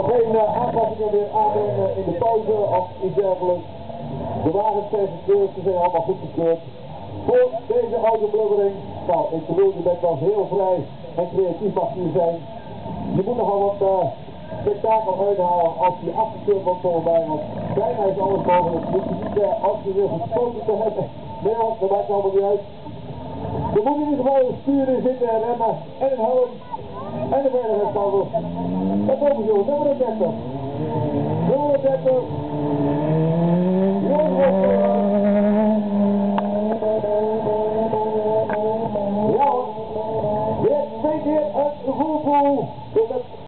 Nog geen aanpassingen meer aanbrengen in de pauze of iets dergelijks. De wagens zijn gekeurd, ze zijn allemaal goedgekeurd. Voor deze autoblubbering, nou ik bedoel, je bent wel heel vrij en creatief mag hier zijn. Je moet nogal wat uh, spektakel uithalen als je afgekeurd wordt voorbij, want bijna is alles mogelijk. Je moet niet uh, als je wil gesproken te hebben. Nee, want dat maakt allemaal niet uit. Er moet in ieder geval in zitten en remmen en een helm en een Потом уже ударил пятку. Голову пятку. Now, let's take it at Vubu to the